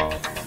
Bye.